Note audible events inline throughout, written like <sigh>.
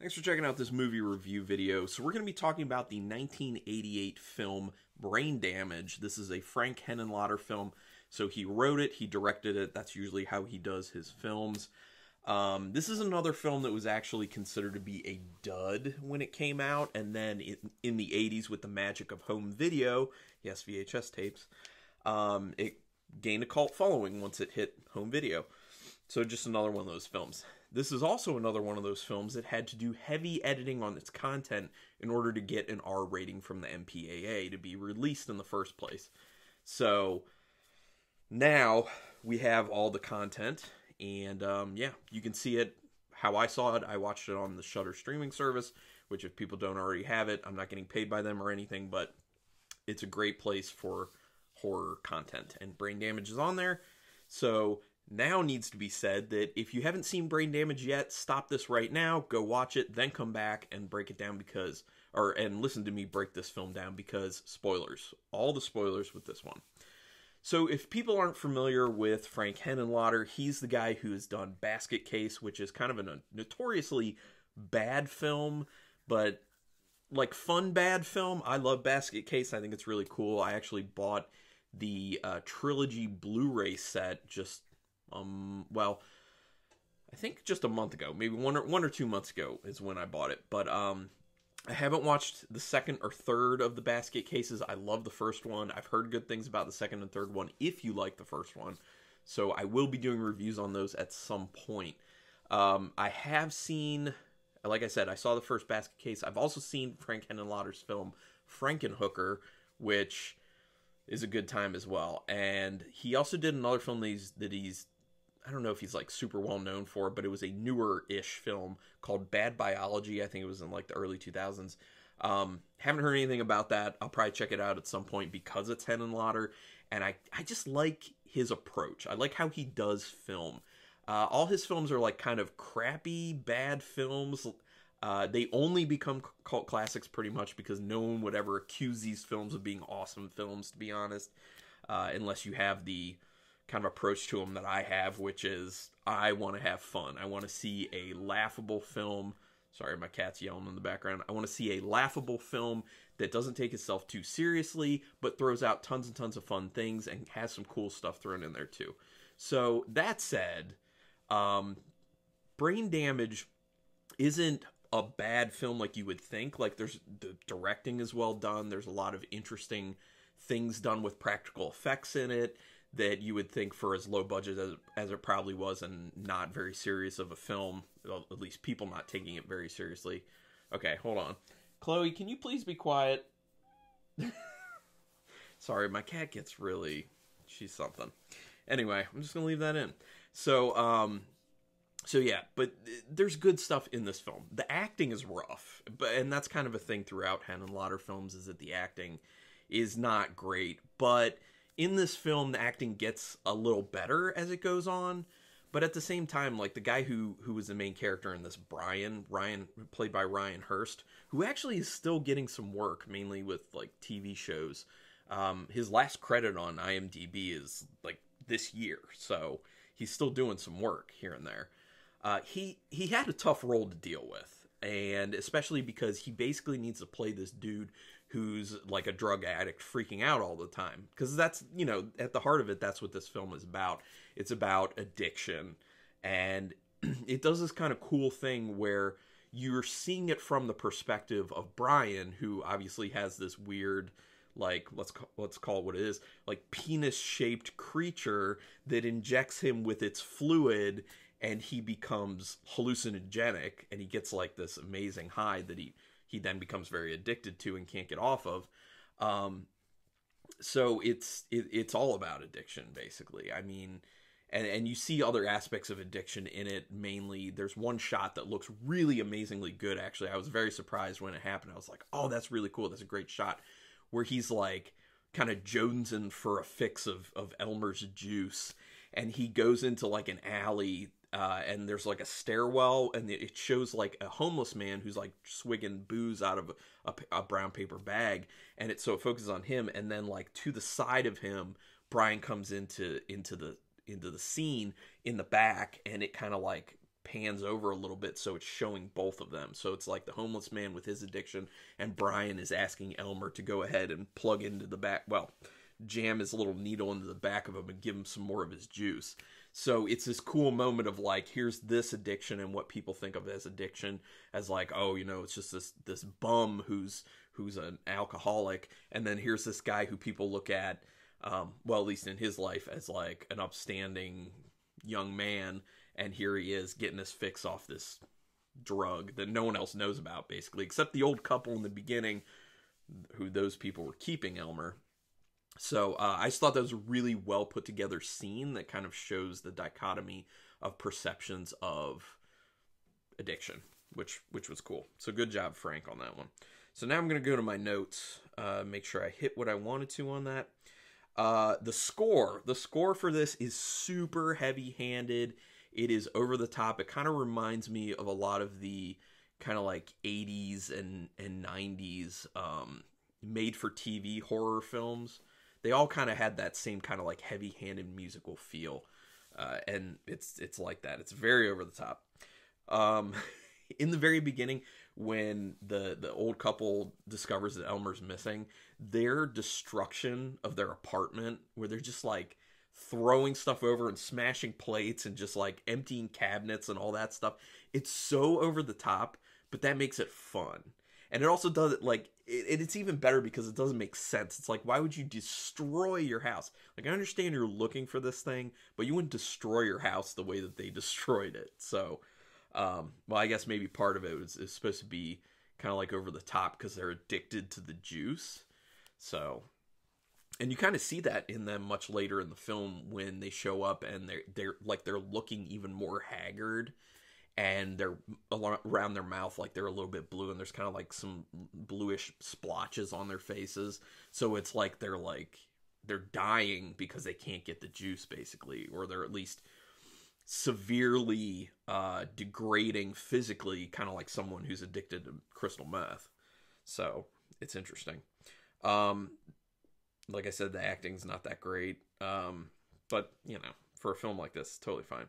Thanks for checking out this movie review video. So we're going to be talking about the 1988 film Brain Damage. This is a Frank Henenlotter film. So he wrote it, he directed it. That's usually how he does his films. Um, this is another film that was actually considered to be a dud when it came out, and then in, in the 80s with the magic of home video, yes, VHS tapes, um, it gained a cult following once it hit home video. So just another one of those films. This is also another one of those films that had to do heavy editing on its content in order to get an R rating from the MPAA to be released in the first place. So now we have all the content and um, yeah, you can see it how I saw it. I watched it on the Shudder streaming service, which if people don't already have it, I'm not getting paid by them or anything, but it's a great place for horror content. And Brain Damage is on there. So now needs to be said that if you haven't seen Brain Damage yet, stop this right now, go watch it, then come back and break it down because or and listen to me break this film down because spoilers. All the spoilers with this one. So, if people aren't familiar with Frank Henenlotter, he's the guy who has done Basket Case, which is kind of a notoriously bad film, but like fun bad film. I love Basket Case. I think it's really cool. I actually bought the uh, trilogy Blu-ray set just um well, I think just a month ago, maybe one or one or two months ago is when I bought it. But um, I haven't watched the second or third of the basket cases. I love the first one. I've heard good things about the second and third one if you like the first one. So I will be doing reviews on those at some point. Um, I have seen, like I said, I saw the first basket case. I've also seen Frank Henenlotter's film Frankenhooker, which is a good time as well. And he also did another film that he's, that he's I don't know if he's like super well known for, but it was a newer ish film called Bad Biology. I think it was in like the early 2000s. Um, haven't heard anything about that. I'll probably check it out at some point because it's Henenlotter, and I I just like his approach. I like how he does film. Uh, all his films are like kind of crappy, bad films. Uh, they only become cult classics pretty much because no one would ever accuse these films of being awesome films, to be honest, uh, unless you have the kind of approach to them that I have, which is I want to have fun. I want to see a laughable film. Sorry, my cat's yelling in the background. I want to see a laughable film that doesn't take itself too seriously, but throws out tons and tons of fun things and has some cool stuff thrown in there too. So that said, um, Brain Damage isn't a bad film like you would think. Like there's the directing is well done. There's a lot of interesting things done with practical effects in it that you would think for as low budget as, as it probably was and not very serious of a film, well, at least people not taking it very seriously. Okay, hold on. Chloe, can you please be quiet? <laughs> Sorry, my cat gets really she's something. Anyway, I'm just going to leave that in. So, um so yeah, but there's good stuff in this film. The acting is rough, but and that's kind of a thing throughout Henenlotter films is that the acting is not great, but in this film the acting gets a little better as it goes on but at the same time like the guy who who was the main character in this brian ryan played by ryan hurst who actually is still getting some work mainly with like tv shows. Um, his last credit on imdb is like this year so he's still doing some work here and there. Uh, he he had a tough role to deal with and especially because he basically needs to play this dude who's like a drug addict freaking out all the time. Because that's you know at the heart of it that's what this film is about. It's about addiction. And <clears throat> it does this kind of cool thing where you're seeing it from the perspective of Brian who obviously has this weird like let's let's call it what it is like penis shaped creature that injects him with its fluid and he becomes hallucinogenic and he gets like this amazing high that he he then becomes very addicted to and can't get off of. Um, so it's it, it's all about addiction basically. I mean, and and you see other aspects of addiction in it. Mainly, there's one shot that looks really amazingly good. Actually, I was very surprised when it happened. I was like, oh, that's really cool. That's a great shot. Where he's like kind of jonesing for a fix of of Elmer's juice, and he goes into like an alley uh, and there's like a stairwell, and it shows like a homeless man who's like swigging booze out of a, a, brown paper bag, and it so it focuses on him, and then like to the side of him, Brian comes into into the into the scene in the back, and it kind of like pans over a little bit so it's showing both of them. So it's like the homeless man with his addiction, and Brian is asking Elmer to go ahead and plug into the back. Well, jam his little needle into the back of him and give him some more of his juice. So it's this cool moment of like, here's this addiction and what people think of as addiction as like, oh, you know, it's just this this bum who's who's an alcoholic, and then here's this guy who people look at, um, well, at least in his life, as like an upstanding young man, and here he is getting his fix off this drug that no one else knows about, basically, except the old couple in the beginning, who those people were keeping Elmer. So uh, I just thought that was a really well put together scene that kind of shows the dichotomy of perceptions of addiction, which which was cool. So good job, Frank, on that one. So now I'm going to go to my notes, uh, make sure I hit what I wanted to on that. Uh, the score, the score for this is super heavy handed. It is over the top. It kind of reminds me of a lot of the kind of like 80s and, and 90s um, made for TV horror films. They all kind of had that same kind of like heavy handed musical feel. Uh, and it's it's like that. It's very over the top. Um, <laughs> in the very beginning, when the the old couple discovers that Elmer's missing, their destruction of their apartment, where they're just like throwing stuff over and smashing plates and just like emptying cabinets and all that stuff, it's so over the top, but that makes it fun. And it also does it like it, it's even better because it doesn't make sense. It's like why would you destroy your house? Like I understand you're looking for this thing, but you wouldn't destroy your house the way that they <laughs> destroyed it. So um, well, I guess maybe part of it was, is supposed to be kind of like over the top because they're addicted to the juice. So, and you kind of see that in them much later in the film when they show up and they're they're like they're looking even more haggard and they're around their mouth like they're a little bit blue and there's kind of like some bluish splotches on their faces so it's like they're like they're dying because they can't get the juice basically or they're at least severely uh, degrading physically, kind of like someone who's addicted to crystal meth. So it's interesting. Um, like I said, the acting's not that great, um, but you know, for a film like this, totally fine.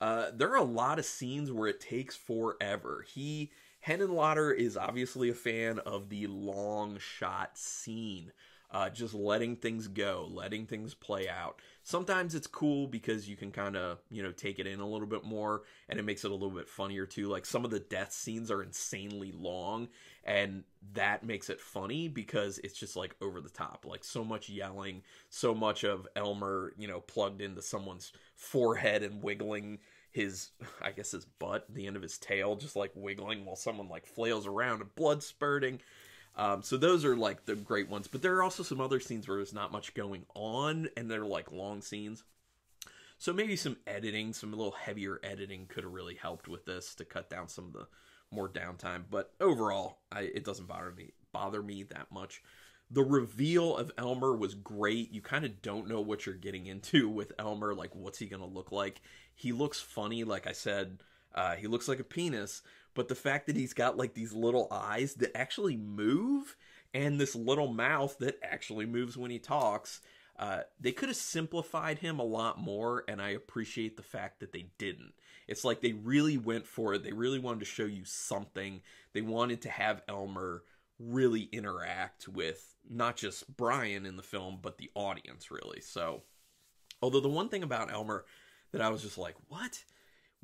Uh, there are a lot of scenes where it takes forever. He Henenlotter is obviously a fan of the long shot scene uh, just letting things go, letting things play out. Sometimes it's cool because you can kind of, you know, take it in a little bit more and it makes it a little bit funnier too. Like some of the death scenes are insanely long and that makes it funny because it's just like over the top. Like so much yelling, so much of Elmer, you know, plugged into someone's forehead and wiggling his I guess his butt, the end of his tail just like wiggling while someone like flails around and blood spurting. Um, so those are like the great ones, but there are also some other scenes where there's not much going on, and they're like long scenes. So maybe some editing, some little heavier editing could have really helped with this to cut down some of the more downtime. But overall, I, it doesn't bother me bother me that much. The reveal of Elmer was great. You kind of don't know what you're getting into <laughs> with Elmer. Like, what's he gonna look like? He looks funny, like I said. Uh, he looks like a penis, but the fact that he's got like these little eyes that actually move and this little mouth that actually moves when he talks uh, they could have simplified him a lot more and i appreciate the fact that they didn't. It's like they really went for it. They really wanted to show you something. They wanted to have elmer really interact with not just brian in the film but the audience really. So although the one thing about elmer that i was just like what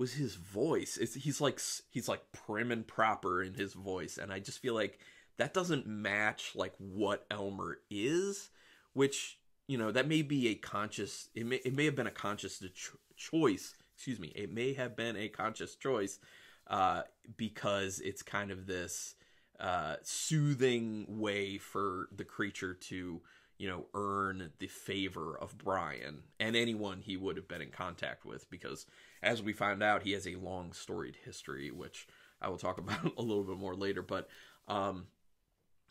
was his voice. It's, he's like he's like prim and proper in his voice, and I just feel like that doesn't match like what Elmer is, which you know that may be a conscious. It may it may have been a conscious cho- choice. Excuse me. It may have been a conscious choice uh, because it's kind of this uh, soothing way for the creature to you know, earn the favor of Brian and anyone he would have been in contact with because as we find out, he has a long storied history, which I will talk <laughs> about a little bit more later. But um,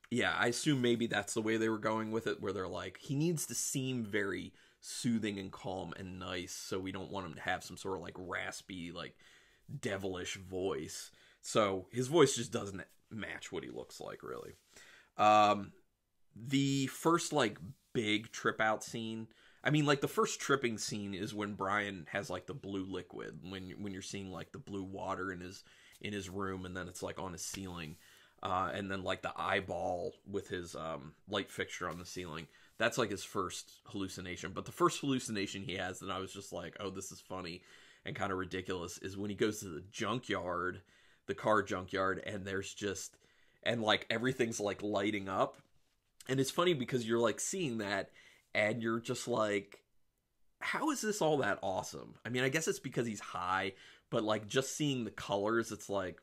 yeah, I assume maybe that's the way they were going with it, where they're like, he needs to seem very soothing and calm and nice, so we don't want him to have some sort of like raspy, like devilish voice. So his voice just doesn't match what he looks like, really. Um, the first like big trip out scene I mean, like the first tripping scene is when Brian has like the blue liquid when when you're seeing like the blue water in his in his room, and then it's like on his ceiling, uh, and then like the eyeball with his um, light fixture on the ceiling. That's like his first hallucination. But the first hallucination he has, and I was just like, oh, this is funny and kind of ridiculous, is when he goes to the junkyard, the car junkyard, and there's just and like everything's like lighting up, and it's funny because you're like seeing that and you're just like how is this all that awesome? I mean i guess it's because he's high but like just seeing the colors it's like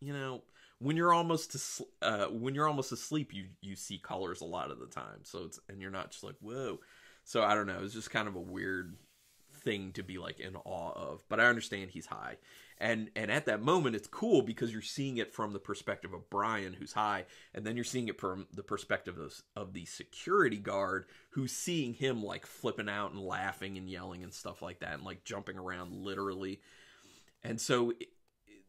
you know when you're almost to, uh, when you're almost asleep you you see colors a lot of the time. So it's and you're not just like whoa. So i don't know it's just kind of a weird thing to be like in awe of but i understand he's high. And and at that moment it's cool because you're seeing it from the perspective of Brian who's high and then you're seeing it from the perspective of, of the security guard who's seeing him like flipping out and laughing and yelling and stuff like that and like jumping around literally. And so it,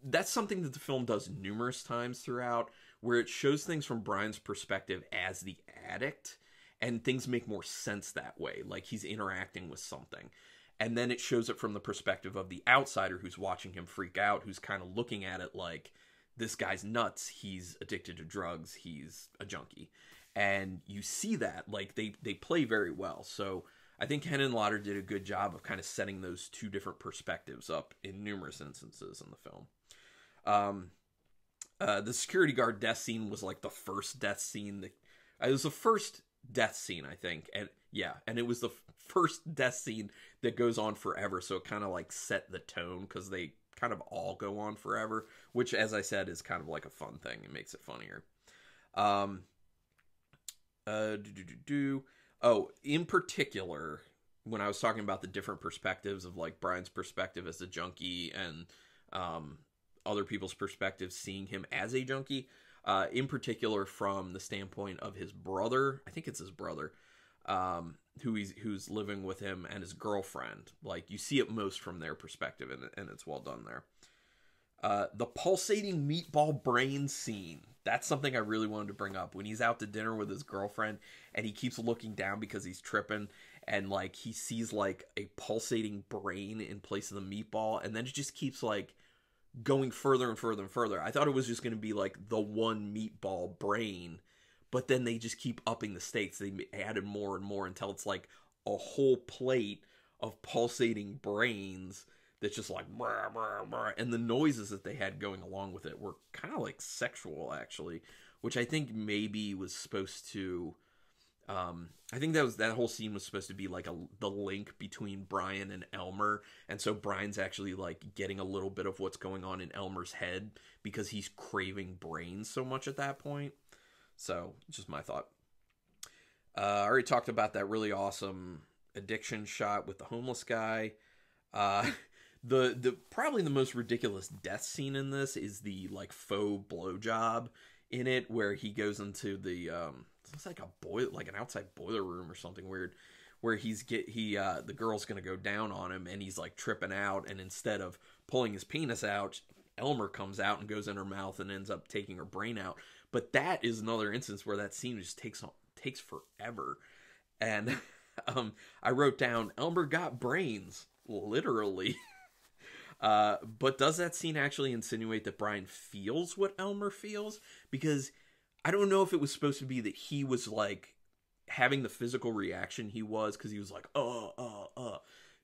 that's something that the film does numerous times throughout where it shows things from Brian's perspective as the addict and things make more sense that way like he's interacting with something and then it shows it from the perspective of the outsider who's watching him freak out who's kind of looking at it like this guy's nuts. He's addicted to drugs. He's a junkie. And you see that like they they play very well. So i think henenlotter did a good job of kind of setting those two different perspectives up in numerous instances in the film. Um uh, the security guard death scene was like the first death scene that it was the first death scene i think. And yeah and it was the first death scene that goes on forever so it kind of like set the tone because they kind of all go on forever which as i said is kind of like a fun thing. It makes it funnier. Um uh do do do do. Oh in particular when i was talking about the different perspectives of like brian's perspective as a junkie and um other people's perspectives seeing him as a junkie uh in particular from the standpoint of his brother i think it's his brother um, who he's who's living with him and his girlfriend. Like you see it most from their perspective, and, and it's well done there. Uh, the pulsating meatball brain scene. That's something I really wanted to bring up. When he's out to dinner with his girlfriend and he keeps looking down because he's tripping and like he sees like a pulsating brain in place of the meatball and then it just keeps like going further and further and further. I thought it was just going to be like the one meatball brain but then they just keep upping the stakes. They added more and more until it's like a whole plate of pulsating brains that's just like brah, brah, brah. and the noises that they had going along with it were kind of like sexual actually which i think maybe was supposed to um i think that was that whole scene was supposed to be like a the link between brian and elmer and so brian's actually like getting a little bit of what's going on in elmer's head because he's craving brains so much at that point so, just my thought. Uh, I already talked about that really awesome addiction shot with the homeless guy. Uh, <laughs> the the probably the most ridiculous death scene in this is the like faux blowjob in it, where he goes into the um, it's like a boil like an outside boiler room or something weird, where he's get he uh, the girl's gonna go down on him and he's like tripping out, and instead of pulling his penis out, Elmer comes out and goes in her mouth and ends up taking her brain out. But that is another instance where that scene just takes takes forever. And <laughs> um, I wrote down Elmer got brains, literally. <laughs> uh, but does that scene actually insinuate that Brian feels what Elmer feels? Because I don't know if it was supposed to be that he was like having the physical reaction he was because he was like, uh, uh,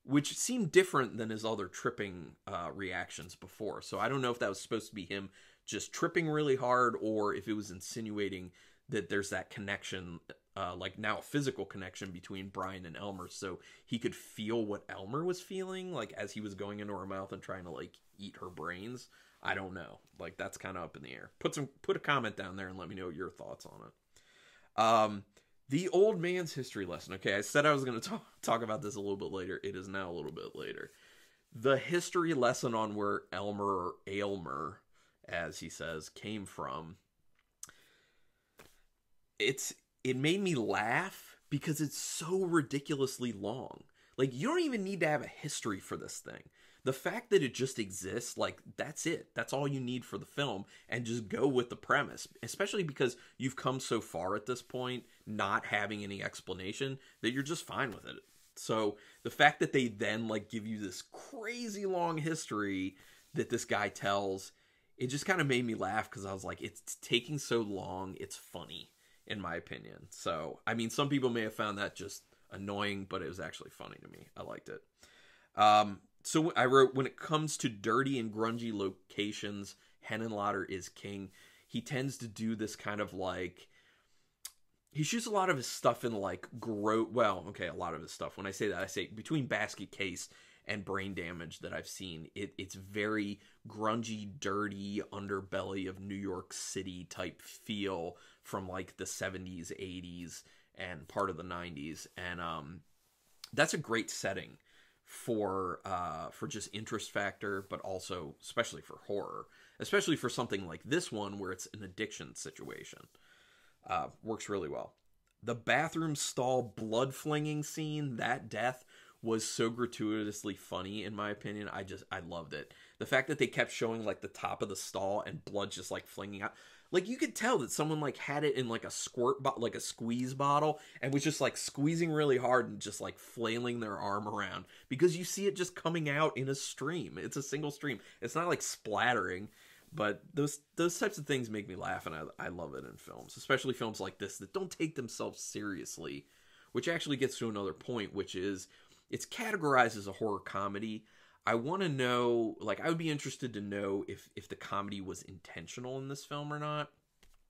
which seemed different than his other tripping uh, reactions before. So I don't know if that was supposed to be him just tripping really hard or if it was insinuating that there's that connection uh, like now a physical connection between Brian and Elmer so he could feel what Elmer was feeling like as he was going into her mouth and trying to like eat her brains. I don't know. Like that's kind of up in the air. Put some put a comment down there and let me know your thoughts on it. Um the old man's history lesson okay I said I was going <laughs> to talk talk about this a little bit later it is now a little bit later the history lesson on where Elmer or Aylmer as he says, came from. It's it made me laugh because it's so ridiculously long. Like you don't even need to have a history for this thing. The fact that it just exists, like that's it. That's all you need for the film and just go with the premise, especially because you've come so far at this point not having any explanation that you're just fine with it. So the fact that they then like give you this crazy long history that this guy tells, it just kind of made me laugh because I was like, it's taking so long. It's funny, in my opinion. So, I mean, some people may have found that just annoying, but it was actually funny to me. I liked it. Um, so I wrote, when it comes to dirty and grungy locations, Henenlotter is king. He tends to do this kind of like he shoots a lot of his stuff in like grow well okay a lot of his stuff. When i say that i say between basket case and brain damage that i've seen. It, it's very grungy dirty underbelly of new york city type feel from like the 70s 80s and part of the 90s and um that's a great setting for uh for just interest factor but also especially for horror especially for something like this one where it's an addiction situation uh, works really well. The bathroom stall blood flinging scene, that death was so gratuitously funny in my opinion. I just I loved it. The fact that they kept showing like the top of the stall and blood just like flinging out. Like you could tell that someone like had it in like a squirt bo- like a squeeze bottle and was just like squeezing really hard and just like flailing their arm around because you see it just coming out in a stream. It's a single stream. It's not like splattering. But those those types of things make me laugh, and I, I love it in films, especially films like this that don't take themselves seriously. Which actually gets to another point, which is it's categorized as a horror comedy. I want to know, like, I would be interested to know if if the comedy was intentional in this film or not,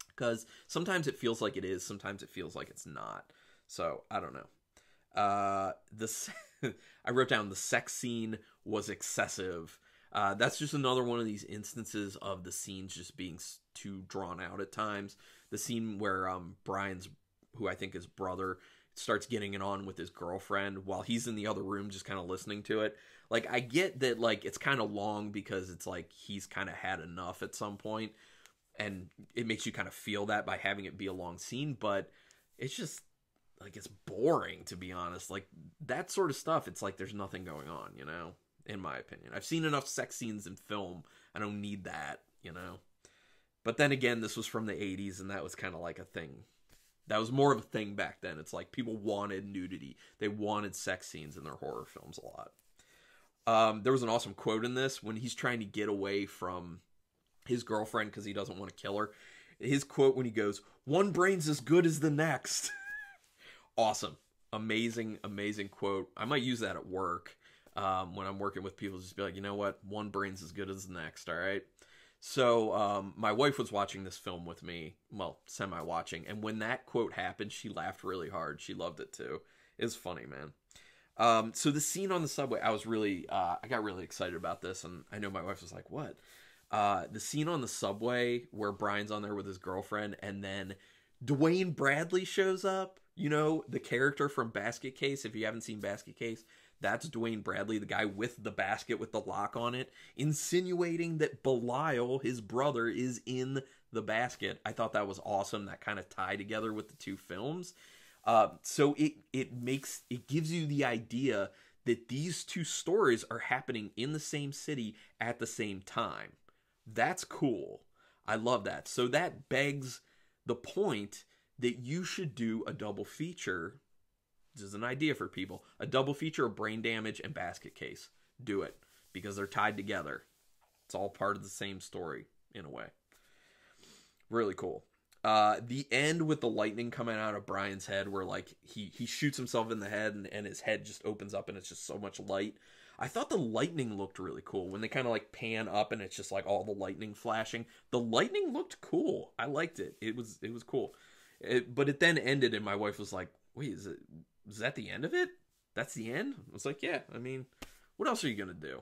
because sometimes it feels like it is, sometimes it feels like it's not. So I don't know. Uh, the <laughs> I wrote down the sex scene was excessive uh, that's just another one of these instances of the scenes just being too drawn out at times. The scene where um, Brian's, who I think is brother, starts getting it on with his girlfriend while he's in the other room just kind of listening to it. Like I get that like it's kind of long because it's like he's kind of had enough at some point and it makes you kind of feel that by having it be a long scene, but it's just like it's boring to be honest. Like that sort of stuff it's like there's nothing going on, you know in my opinion. I've seen enough sex scenes in film. I don't need that, you know. But then again, this was from the 80s and that was kind of like a thing. That was more of a thing back then. It's like people wanted nudity. They wanted sex scenes in their horror films a lot. Um, there was an awesome quote in this when he's trying to get away from his girlfriend because he doesn't want to kill her. His quote when he goes, "One brain's as good as the next." <laughs> awesome, amazing, amazing quote. I might use that at work um, when I'm working with people, just be like, you know what, one brain's as good as the next. All right. So um, my wife was watching this film with me, well, semi-watching, and when that quote happened, she laughed really hard. She loved it too. It's funny, man. Um, so the scene on the subway, I was really, uh, I got really excited about this, and I know my wife was like, "What?" Uh, the scene on the subway where Brian's on there with his girlfriend, and then Duane Bradley shows up. You know the character from Basket Case. If you haven't seen Basket Case, that's Duane Bradley, the guy with the basket with the lock on it, insinuating that Belial, his brother, is in the basket. I thought that was awesome. That kind of tie together with the two films. Uh, so it it makes it gives you the idea that these two stories are happening in the same city at the same time. That's cool. I love that. So that begs the point that you should do a double feature this is an idea for people. A double feature of brain damage and basket case. Do it because they're tied together. It's all part of the same story in a way. Really cool. Uh, the end with the lightning coming out of Brian's head, where like he he shoots himself in the head and, and his head just opens up and it's just so much light. I thought the lightning looked really cool when they kind of like pan up and it's just like all the lightning flashing. The lightning looked cool. I liked it. It was it was cool. It, but it then ended and my wife was like, "Wait, is it is that the end of it? That's the end? I was like, yeah, I mean, what else are you going to do?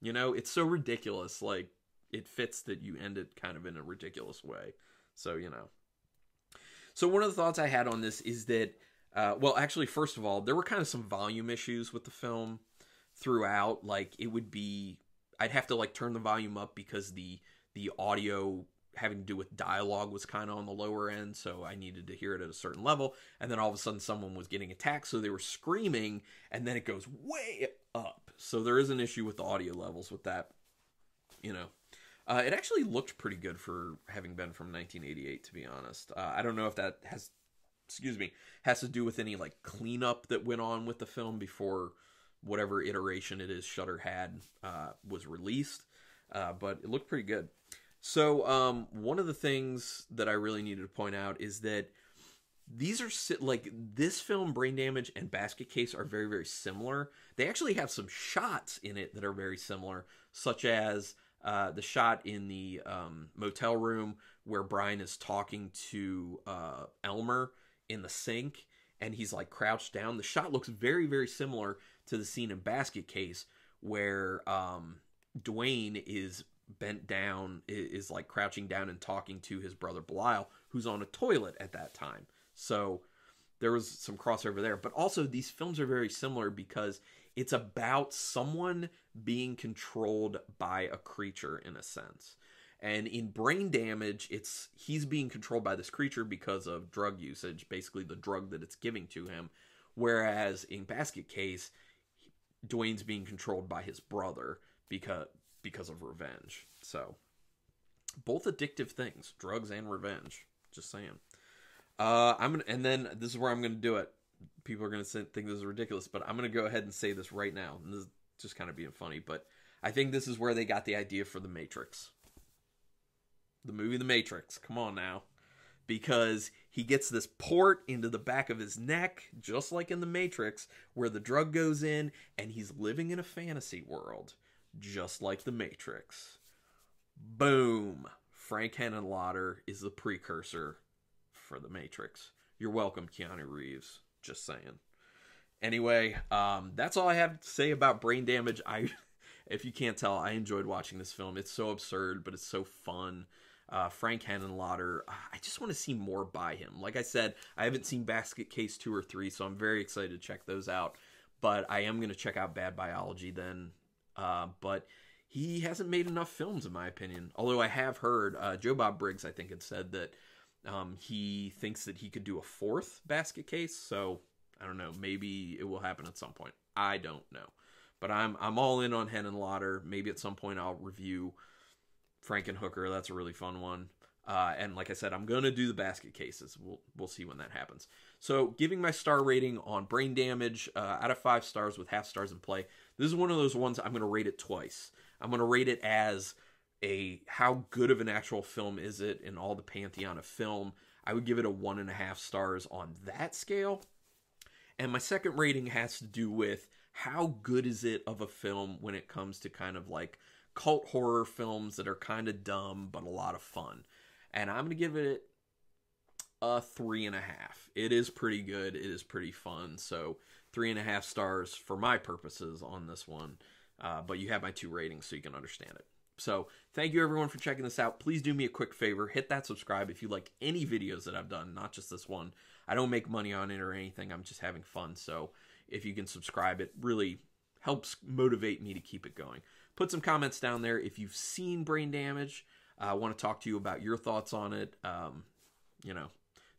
You know, it's so ridiculous. Like, it fits that you end it kind of in a ridiculous way. So, you know. So, one of the thoughts I had on this is that, uh, well, actually, first of all, there were kind of some volume issues with the film throughout. Like, it would be, I'd have to like turn the volume up because the the audio having to do with dialogue was kind of on the lower end, so I needed to hear it at a certain level. And then all of a sudden, someone was getting attacked, so they were screaming, and then it goes way up. So there is an issue with the audio levels with that. You know, uh, it actually looked pretty good for having been from 1988, to be honest. Uh, I don't know if that has excuse me, has to do with any like cleanup that went on with the film before whatever iteration it is Shudder had uh, was released. Uh, but it looked pretty good. So um, one of the things that I really needed to point out is that these are si- like this film brain damage and basket case are very very similar. They actually have some shots in it that are very similar such as uh, the shot in the um, motel room where brian is talking to uh, elmer in the sink and he's like crouched down. The shot looks very very similar to the scene in basket case where um, duane is bent down is, like crouching down and talking to his brother belial who's on a toilet at that time so there was some crossover there. But also, these films are very similar because it's about someone being controlled by a creature in a sense. And in brain damage, it's he's being controlled by this creature because of drug usage, basically the drug that it's giving to him. Whereas in Basket Case, Duane's being controlled by his brother because because of revenge. So both addictive things, drugs and revenge. Just saying. Uh, I'm gonna, and then this is where I'm gonna do it. People are gonna think this is ridiculous, but I'm gonna go ahead and say this right now. And this is just kind of being funny, but I think this is where they got the idea for the Matrix. The movie The Matrix. Come on now. Because he gets this port into the back of his neck, just like in The Matrix, where the drug goes in, and he's living in a fantasy world, just like The Matrix. Boom! Frank Henenlotter is the precursor for The Matrix. You're welcome, Keanu Reeves. Just saying. Anyway, um, that's all I have to say about Brain Damage. I, <laughs> if you can't tell, I enjoyed watching this film. It's so absurd, but it's so fun. Uh, Frank Henenlotter, I just want to see more by him. Like I said, I haven't seen Basket Case 2 or 3, so I'm very excited to check those out. But I am going to check out Bad Biology then. Uh, but he hasn't made enough films, in my opinion. Although I have heard, uh, Joe Bob Briggs, I think, had said that um, he thinks that he could do a fourth basket case, so I don't know. Maybe it will happen at some point. I don't know, but I'm I'm all in on Henenlotter. Maybe at some point I'll review Frankenhooker. That's a really fun one. Uh, and like I said, I'm gonna do the basket cases. We'll we'll see when that happens. So, giving my star rating on Brain Damage uh, out of five stars with half stars in play. This is one of those ones I'm gonna rate it twice. I'm gonna rate it as a how good of an actual film is it in all the pantheon of film. I would give it a one and a half stars on that scale. And my second rating has to do with how good is it of a film when it comes to kind of like cult horror films that are kind of dumb but a lot of fun. And I'm going to give it a three and a half. It is pretty good. It is pretty fun. So three and a half stars for my purposes on this one. Uh, but you have my two ratings so you can understand it. So thank you everyone for checking this out. Please do me a quick favor. Hit that subscribe if you like any videos that I've done, not just this one. I don't make money on it or anything. I'm just having fun. So if you can subscribe, it really helps motivate me to keep it going. Put some comments down there if you've seen brain damage. I want to talk to you about your thoughts on it. Um, you know,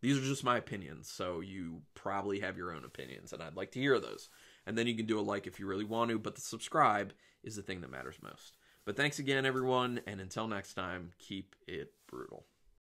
these are just my opinions, so you probably have your own opinions, and I'd like to hear those. And then you can do a like if you really want to, but the subscribe is the thing that matters most. But thanks again, everyone, and until next time, keep it brutal.